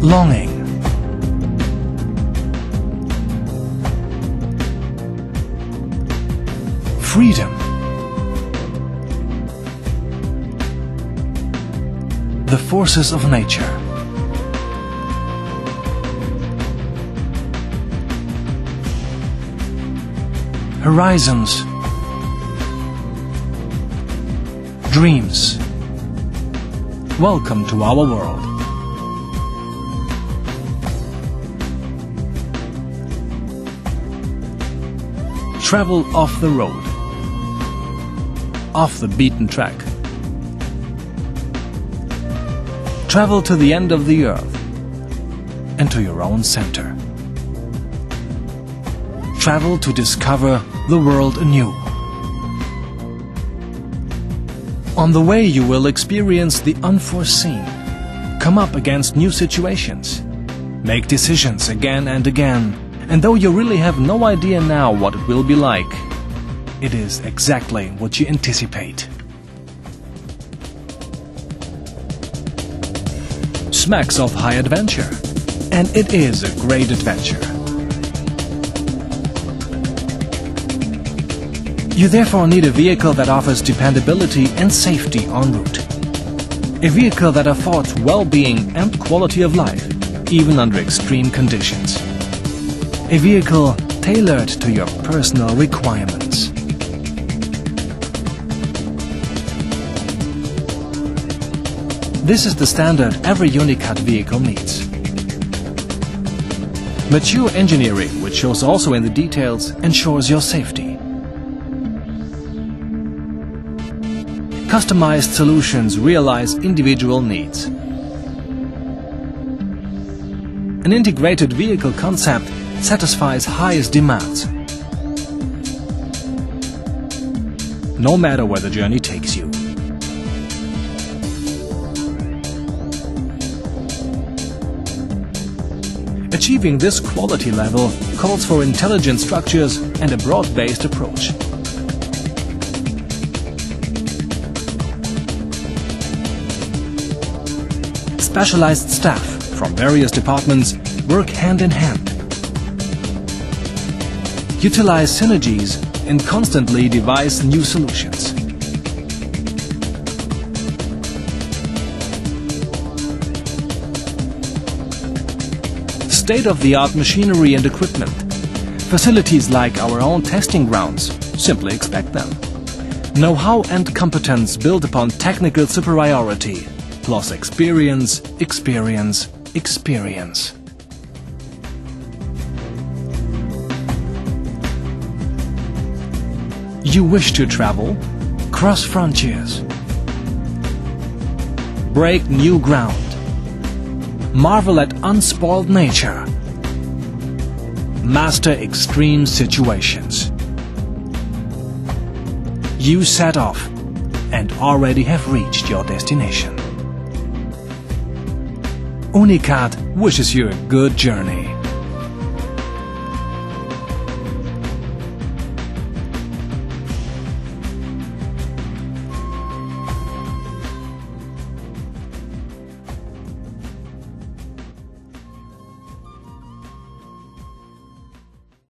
longing. Freedom. The forces of nature. Horizons. Dreams. Welcome to our world. Travel off the road. Off the beaten track. Travel to the end of the earth and to your own center. Travel to discover the world anew. On the way, you will experience the unforeseen, come up against new situations, make decisions again and again, and though you really have no idea now what it will be like, it is exactly what you anticipate. Smacks of high adventure, and it is a great adventure. You therefore need a vehicle that offers dependability and safety en route. A vehicle that affords well-being and quality of life, even under extreme conditions. A vehicle tailored to your personal requirements. This is the standard every Unicat vehicle needs. Mature engineering, which shows also in the details, ensures your safety. Customized solutions realize individual needs. An integrated vehicle concept satisfies highest demands. No matter where the journey takes you. Achieving this quality level calls for intelligent structures and a broad-based approach. Specialized staff from various departments work hand in hand. Utilize synergies and constantly devise new solutions. State-of-the-art machinery and equipment. Facilities like our own testing grounds. Simply expect them. Know-how and competence built upon technical superiority plus experience, experience, experience. You wish to travel? Cross frontiers. Break new ground. Marvel at unspoiled nature. Master extreme situations. You set off and already have reached your destination. Unicat wishes you a good journey.